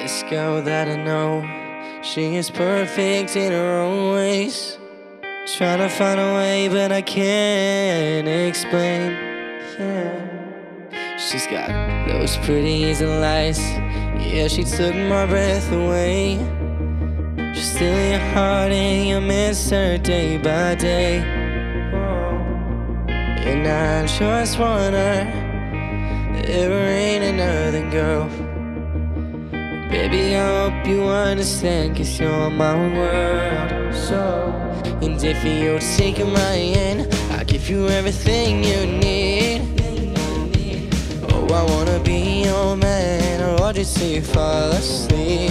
This girl that I know, she is perfect in her own ways. Trying to find a way, but I can't explain. Yeah. She's got those pretty easy lies. Yeah, she took my breath away. Just steal your heart and you miss her day by day. And I just want her. There ain't another girl. Baby, I hope you understand, cause you're my world. So, and if you take my hand, I'll give you everything you need. Oh, I wanna be your man, or I'll just see you fall asleep.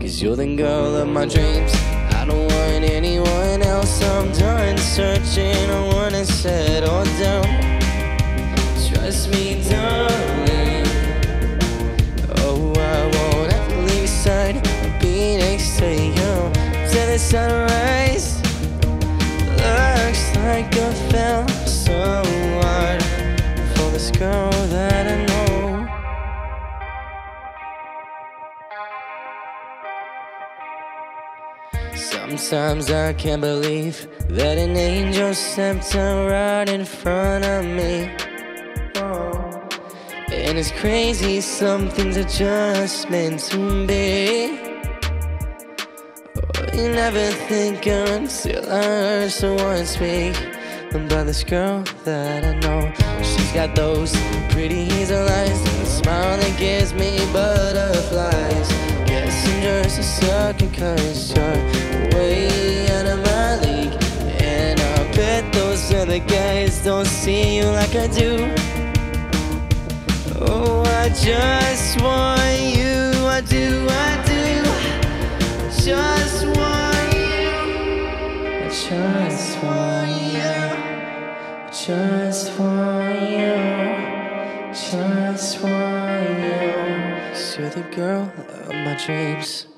Cause you're the girl of my dreams. I don't want anyone else, I'm done searching. I wanna settle down. Trust me, darling. Next you till the sunrise. Looks like I fell so hard for this girl that I know. Sometimes I can't believe that an angel stepped out right in front of me. And it's crazy, some things are just meant to be. You never think until I heard someone speak about this girl that I know. She's got those pretty hazel eyes and a smile that gives me butterflies. Guess I'm just a sucker cause you're way out of my league. And I bet those other guys don't see you like I do. Oh, I just want just want you. Just want you. Just want you. you're the girl of my dreams.